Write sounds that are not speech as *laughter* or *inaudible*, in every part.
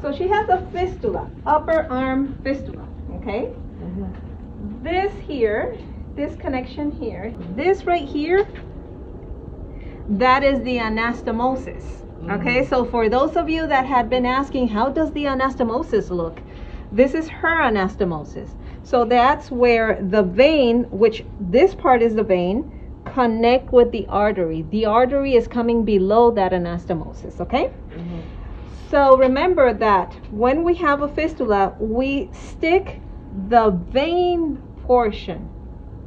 So she has a fistula, upper arm fistula, okay? Mm-hmm. This here, this connection here, this right here, that is the anastomosis. Mm-hmm. Okay, so for those of you that had been asking, how does the anastomosis look? This is her anastomosis. So that's where the vein, which this part is the vein, connect with the artery. The artery is coming below that anastomosis, okay? Mm-hmm. So remember that when we have a fistula, we stick the vein portion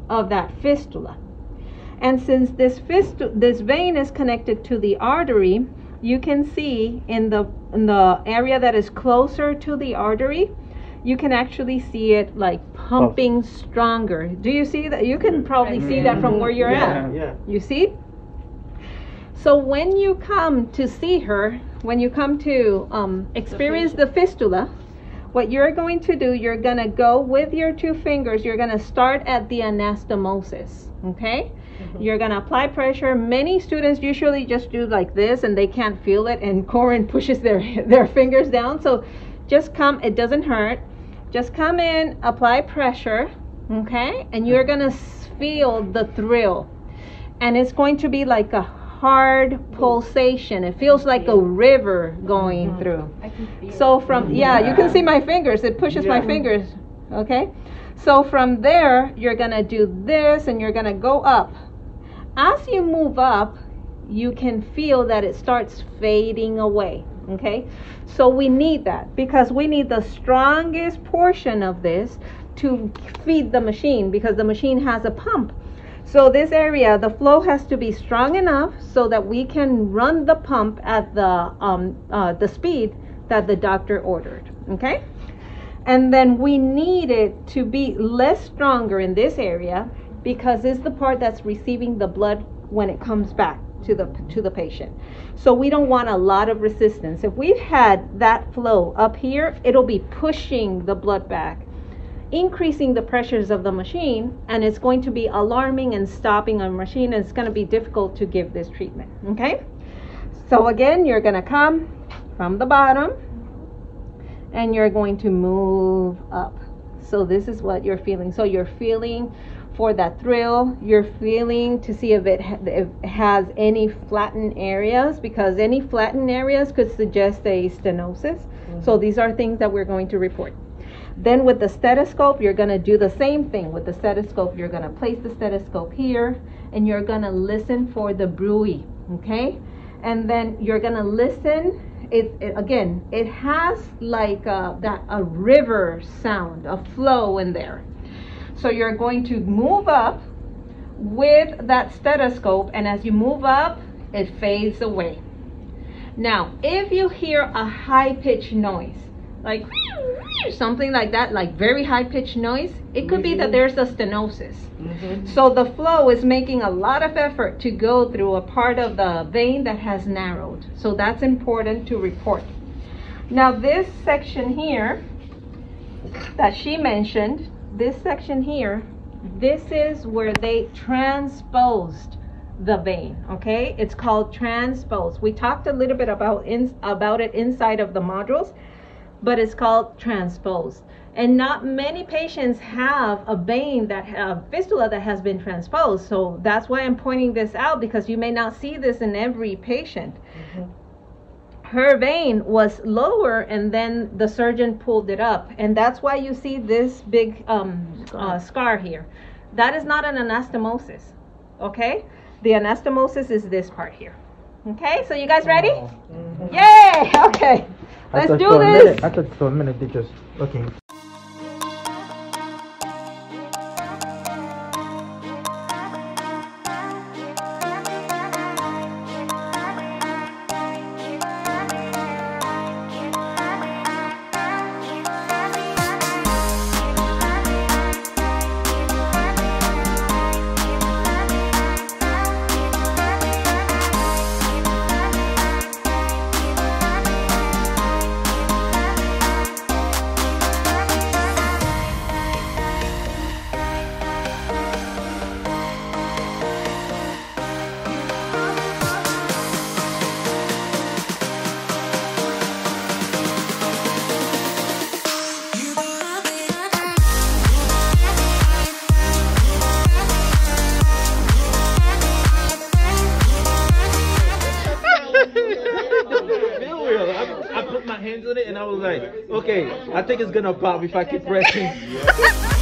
of that fistula. And since this fistu- this vein is connected to the artery, you can see in the in the area that is closer to the artery, you can actually see it like pumping stronger. Do you see that? You can probably see that from where you're at. Yeah. You see? So when you come to see her, when you come to um, experience the fistula, what you're going to do, you're going to go with your two fingers, you're going to start at the anastomosis, okay? You're going to apply pressure. Many students usually just do like this and they can't feel it, and *laughs* Corin pushes their, their fingers down. So just come, it doesn't hurt. Just come in, apply pressure, okay? And you're going to feel the thrill. And it's going to be like a hard pulsation. It feels like a river going mm-hmm. through. I can feel So from yeah, you can see my fingers. It pushes my fingers. Okay? So from there, you're going to do this and you're going to go up. As you move up, you can feel that it starts fading away. Okay? So we need that because we need the strongest portion of this to feed the machine because the machine has a pump. So this area, the flow has to be strong enough so that we can run the pump at the um, uh, the speed that the doctor ordered. Okay, and then we need it to be less stronger in this area because it's the part that's receiving the blood when it comes back to the to the patient. So we don't want a lot of resistance. If we've had that flow up here, it'll be pushing the blood back increasing the pressures of the machine and it's going to be alarming and stopping a machine and it's going to be difficult to give this treatment okay? So again you're going to come from the bottom and you're going to move up. So this is what you're feeling. So you're feeling for that thrill. You're feeling to see if it, if it has any flattened areas because any flattened areas could suggest a stenosis. So mm-hmm. these are things that we're going to report then with the stethoscope, you're to do the same thing. With the stethoscope, you're to place the stethoscope here and you're to listen for the bruit, okay? And then you're to listen. It, it again, it has like a, that a river sound, a flow in there. So you're going to move up with that stethoscope and as you move up, it fades away. Now, if you hear a high pitched noise, like something like that, like very high pitched noise, it could be that Mhm. there's a stenosis. Mm-hmm. So the flow is making a lot of effort to go through a part of the vein that has narrowed. So that's important to report. Now, this section here that she mentioned, this section here, this is where they transposed the vein okay it's called transpose we talked a little bit about in, about it inside of the modules but it's called transposed. And not many patients have a vein that have fistula that has been transposed. So that's why i'm pointing this out because you may not see this in every patient. Her vein was lower and then the surgeon pulled it up. And that's why you see this big um, uh, scar here. That is not an anastomosis okay? The anastomosis is this part here. Okay so you guys ready? Yay! *laughs* Okay let's do this. minute, I thought for a minute they just okay. Was like, okay, I think it's gonna pop if I keep pressing. *laughs*